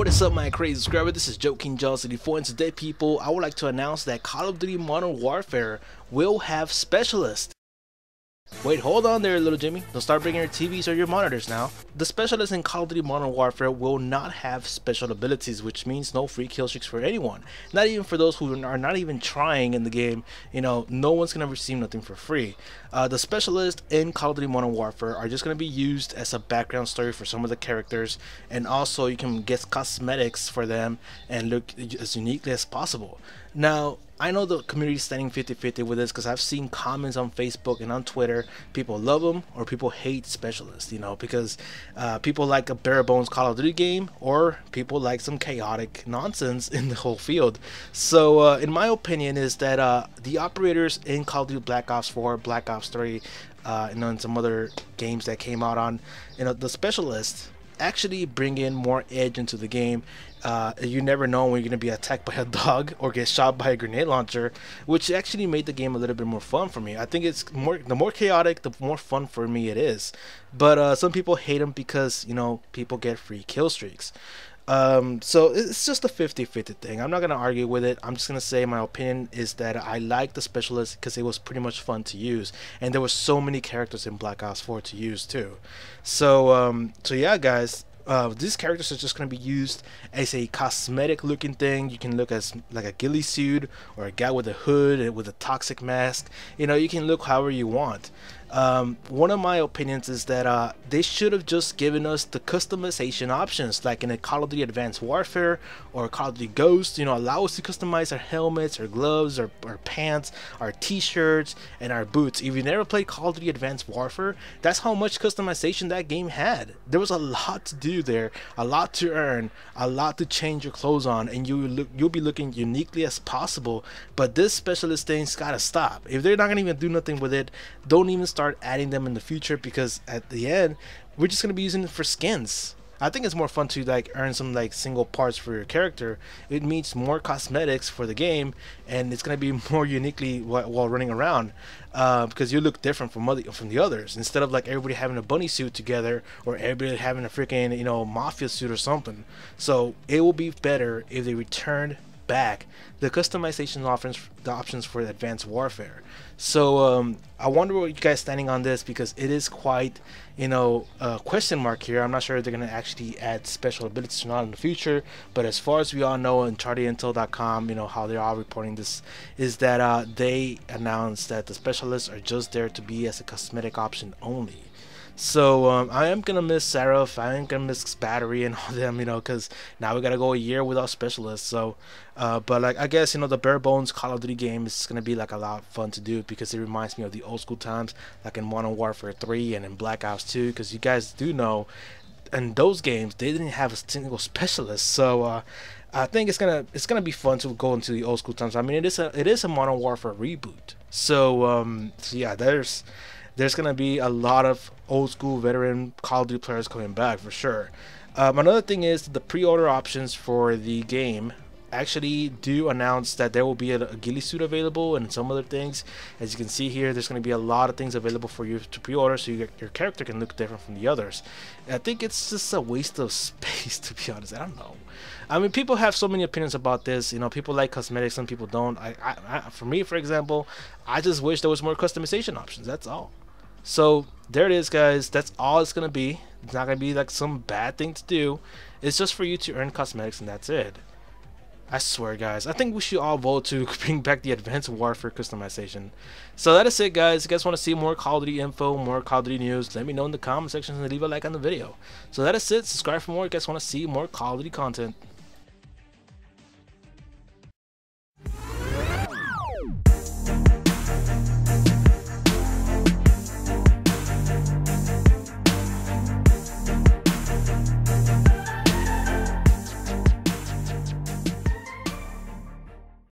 what is up my crazy subscriber, this is Joe King Giant 74 and today people, I would like to announce that Call of Duty Modern Warfare will have specialists. Wait, hold on there, little Jimmy. Don't start bringing your TVs or your monitors now. The specialists in Call of Duty Modern Warfare will not have special abilities, which means no free kill streaks for anyone. Not even for those who are not even trying in the game. You know, no one's gonna receive nothing for free. Uh, the specialists in Call of Duty Modern Warfare are just gonna be used as a background story for some of the characters, and also you can get cosmetics for them and look as uniquely as possible. Now, I know the community is standing 50-50 with this because I've seen comments on Facebook and on Twitter. People love them or people hate specialists, you know, because uh, people like a bare bones Call of Duty game or people like some chaotic nonsense in the whole field. So, uh, in my opinion, is that uh, the operators in Call of Duty Black Ops 4, Black Ops 3, uh, and then some other games that came out on, you know, the specialists actually bring in more edge into the game. Uh, you never know when you're going to be attacked by a dog or get shot by a grenade launcher, which actually made the game a little bit more fun for me. I think it's more the more chaotic, the more fun for me it is. But uh, some people hate them because you know people get free kill streaks. Um, so it's just a 50-50 thing. I'm not gonna argue with it. I'm just gonna say my opinion is that I like the specialist because it was pretty much fun to use, and there were so many characters in Black Ops 4 to use too. So um, so yeah, guys, uh, these characters are just going to be used as a cosmetic looking thing. You can look as like a ghillie suit or a guy with a hood and with a toxic mask. You know, you can look however you want. Um, one of my opinions is that uh, they should have just given us the customization options like in a Call of Duty Advanced Warfare or Call of Duty Ghost you know allow us to customize our helmets our gloves our, our pants our t-shirts and our boots. If you never played Call of Duty Advanced Warfare that's how much customization that game had. There was a lot to do there a lot to earn a lot to change your clothes on and you look you'll be looking uniquely as possible. But this specialist thing's gotta stop. If they're not gonna even do nothing with it don't even start start adding them in the future because at the end we're just gonna be using it for skins. I think it's more fun to like earn some like single parts for your character. It means more cosmetics for the game, and it's gonna be more uniquely while, running around uh, because you look different from other from the others. Instead of like everybody having a bunny suit together or everybody having a freaking you know mafia suit or something. So it will be better if they return back the customization options the options for advanced warfare. So um, I wonder what you guys standing on this because it is quite you know a question mark here. I'm not sure if they're gonna actually add special abilities or not in the future but as far as we all know on charlieintel.com you know how they are all reporting this is that uh, they announced that the specialists are just there to be as a cosmetic option only so um, I am gonna miss Seraph. I am gonna miss Battery and all them, you know, because now we gotta go a year without specialists. So, uh, but like I guess you know the bare bones Call of Duty game is gonna be like a lot of fun to do because it reminds me of the old school times, like in Modern Warfare 3 and in Black Ops 2. Because you guys do know, in those games they didn't have a single specialist. So. Uh, I think it's gonna it's gonna be fun to go into the old school times. I mean, it is a it is a Modern Warfare reboot. So um, so yeah, there's there's gonna be a lot of old school veteran Call of Duty players coming back for sure. Um, another thing is the pre-order options for the game actually do announce that there will be a, a ghillie suit available and some other things. As you can see here, there's going to be a lot of things available for you to pre-order so you, your character can look different from the others. I think it's just a waste of space to be honest. I don't know. I mean, people have so many opinions about this. You know, people like cosmetics, some people don't. I, I, I for me, for example, I just wish there was more customization options. That's all. So there it is, guys. That's all it's gonna be. It's not gonna be like some bad thing to do. It's just for you to earn cosmetics, and that's it. I swear, guys. I think we should all vote to bring back the Advanced Warfare customization. So that is it, guys. If you guys want to see more Call of Duty info, more Call of Duty news, let me know in the comment section and leave a like on the video. So that is it. Subscribe for more if you guys want to see more Call of Duty content.